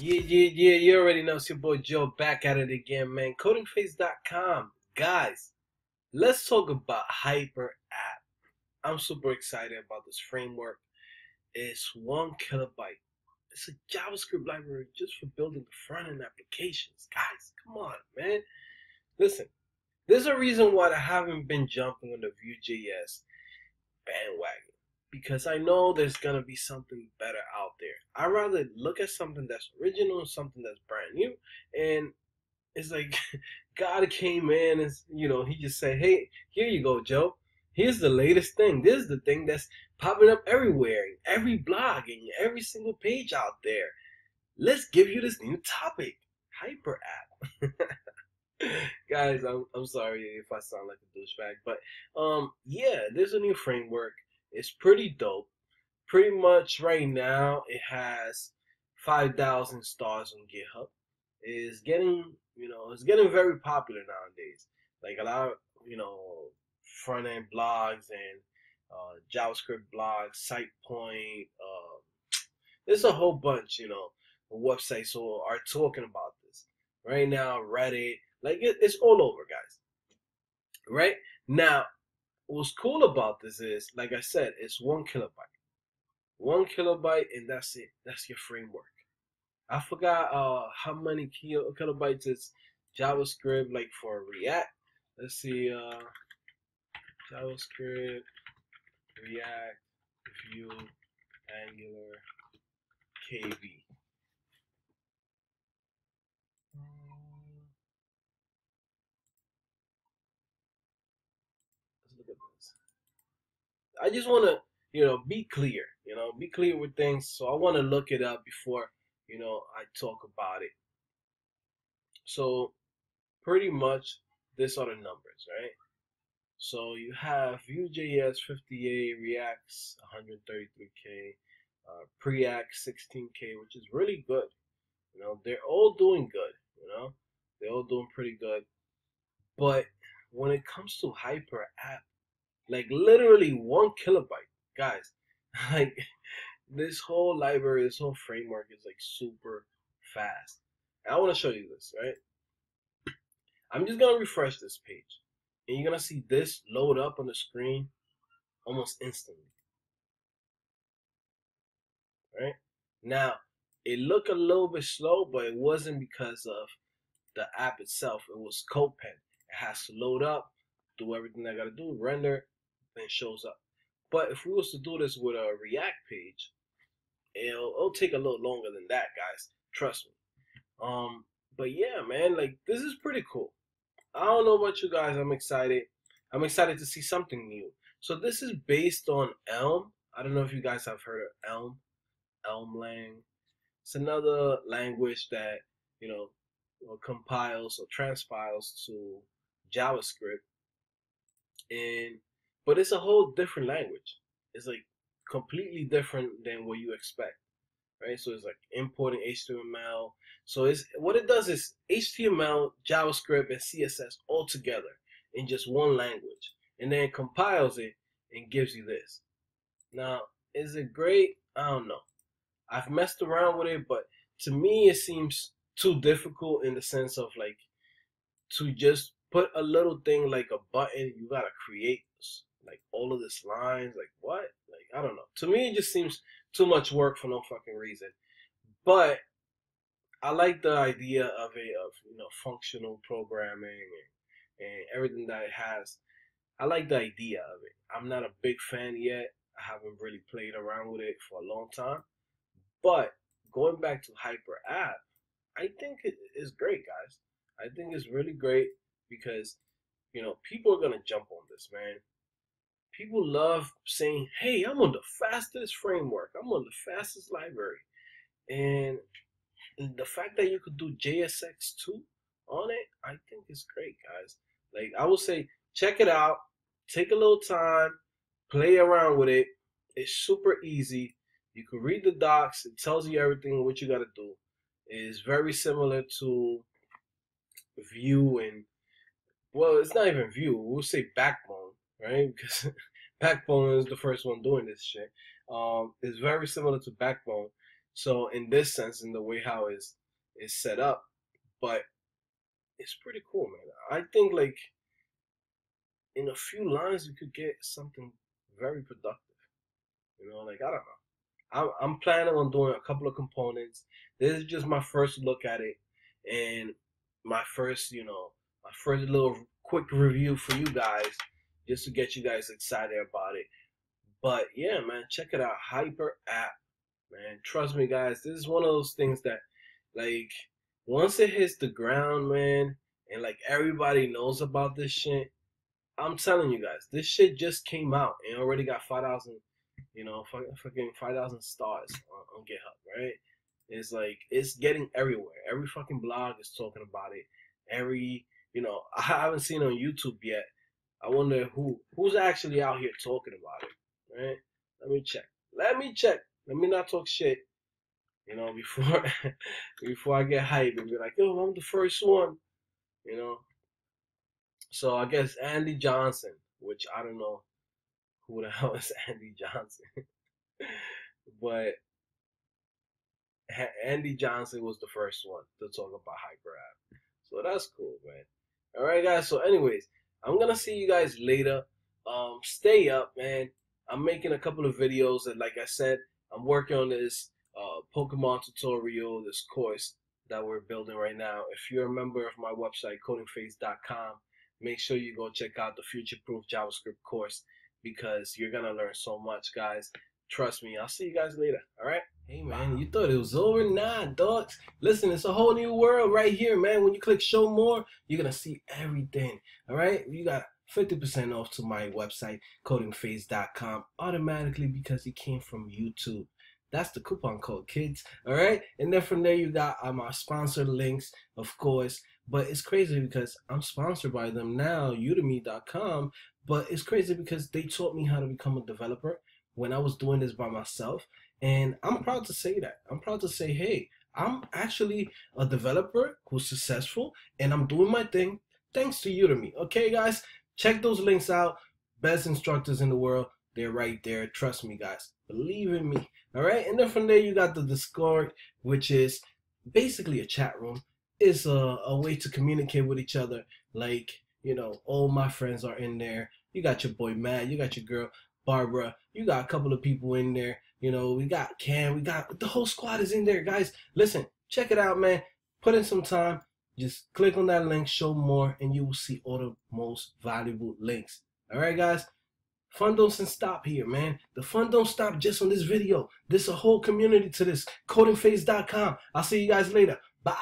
Yeah, yeah, yeah. You already know it's your boy Joe back at it again, man. CodingPhase.com. Guys, let's talk about Hyper App. I'm super excited about this framework. It's one kilobyte. It's a JavaScript library just for building the front end applications. Guys, come on, man. Listen, there's a reason why I haven't been jumping on the Vue.js bandwagon because I know there's gonna be something better out there. I rather look at something that's original, something that's brand new, and it's like God came in and you know he just said, "Hey, here you go, Joe. Here's the latest thing. This is the thing that's popping up everywhere, every blog, and every single page out there. Let's give you this new topic, Hyper App." Guys, I'm I'm sorry if I sound like a douchebag, but um, yeah, there's a new framework it's pretty dope. Pretty much right now, it has 5,000 stars on GitHub. It's getting, you know, it's getting very popular nowadays. Like a lot of, you know, front end blogs and uh, JavaScript blogs, SitePoint. Uh, there's a whole bunch, you know, websites who are talking about this right now. Reddit, like it, it's all over, guys. Right now, what's cool about this is, like I said, it's one kilobyte. One kilobyte, and that's it. That's your framework. I forgot uh, how many kilo, kilobytes is JavaScript, like for React. Let's see, uh, JavaScript, React, Vue, Angular, KB. I just want to, you know, be clear, you know, be clear with things. So I want to look it up before, you know, I talk about it. So pretty much this are the numbers, right? So you have Vue.js 58, Reacts 133k, uh, Preact 16k, which is really good. You know, they're all doing good. You know, they're all doing pretty good. But when it comes to Hyper App, like literally one kilobyte, guys. Like this whole library, this whole framework is like super fast. And I want to show you this, right? I'm just gonna refresh this page, and you're gonna see this load up on the screen almost instantly. Right now, it looked a little bit slow, but it wasn't because of the app itself. It was CodePen. It has to load up, do everything I gotta do, render, then shows up. But if we was to do this with a React page, it'll, it'll take a little longer than that, guys. Trust me. Um, but yeah, man, like this is pretty cool. I don't know about you guys. I'm excited. I'm excited to see something new. So this is based on Elm. I don't know if you guys have heard of Elm, Elm Lang. It's another language that you know compiles or transpiles to JavaScript, and but it's a whole different language. It's like completely different than what you expect, right? So it's like importing HTML. So it's what it does is HTML, JavaScript, and CSS all together in just one language, and then compiles it and gives you this. Now, is it great? I don't know. I've messed around with it, but to me, it seems too difficult in the sense of like to just put a little thing like a button. You gotta create like all of this lines, like what? Like I don't know. To me, it just seems too much work for no fucking reason. But I like the idea of a of you know functional programming and, and everything that it has. I like the idea of it. I'm not a big fan yet. I haven't really played around with it for a long time. But going back to Hyper App, I think it is great, guys. I think it's really great because you know people are gonna jump on this, man people love saying, "Hey, I'm on the fastest framework. I'm on the fastest library," and the fact that you could do JSX too on it, I think is great, guys. Like I would say, check it out. Take a little time, play around with it. It's super easy. You can read the docs. It tells you everything what you got to do. It's very similar to Vue and well, it's not even Vue. We'll say Backbone, right? Because Backbone is the first one doing this shit. Um, it's very similar to Backbone. So in this sense, in the way how it's is set up, but it's pretty cool, man. I think like in a few lines you could get something very productive. You know, like I don't know. I'm, I'm planning on doing a couple of components. This is just my first look at it, and my first, you know, my first little quick review for you guys, just to get you guys excited about it. But yeah, man, check it out. Hyper app, man. Trust me, guys. This is one of those things that, like, once it hits the ground, man, and like everybody knows about this shit, I'm telling you guys, this shit just came out and already got five thousand, you know, fucking five thousand stars on, on GitHub, right? It's like it's getting everywhere. Every fucking blog is talking about it. Every, you know, I haven't seen on YouTube yet. I wonder who who's actually out here talking about it, right? Let me check. Let me check. Let me not talk shit. You know, before before I get hyped and be like, yo, I'm the first one. You know, so I guess Andy Johnson, which I don't know who the hell is Andy Johnson, but Andy Johnson was the first one to talk about HyperApp. So that's cool, man. All right, guys. So, anyways, I'm gonna see you guys later. Um, stay up, man. I'm making a couple of videos, and like I said, I'm working on this uh, Pokemon tutorial, this course that we're building right now. If you're a member of my website, codingphase.com, make sure you go check out the future proof javascript course because you're gonna learn so much guys trust me i'll see you guys later all right hey man you thought it was over nah dogs listen it's a whole new world right here man when you click show more you're gonna see everything all right you got 50% off to my website codingphase.com automatically because it came from youtube that's the coupon code, kids. All right. And then from there, you got uh, my sponsor links, of course. But it's crazy because I'm sponsored by them now, udemy.com. But it's crazy because they taught me how to become a developer when I was doing this by myself. And I'm proud to say that. I'm proud to say, hey, I'm actually a developer who's successful and I'm doing my thing thanks to Udemy. Okay, guys, check those links out. Best instructors in the world. They're right there. Trust me, guys. Believe in me. All right. And then from there, you got the Discord, which is basically a chat room. It's a, a way to communicate with each other. Like, you know, all my friends are in there. You got your boy Matt. You got your girl Barbara. You got a couple of people in there. You know, we got Cam. We got the whole squad is in there, guys. Listen, check it out, man. Put in some time. Just click on that link, show more, and you will see all the most valuable links. All right, guys. Fun don't stop here, man. The fun don't stop just on this video. There's a whole community to this. CodingPhase.com. I'll see you guys later. Bye.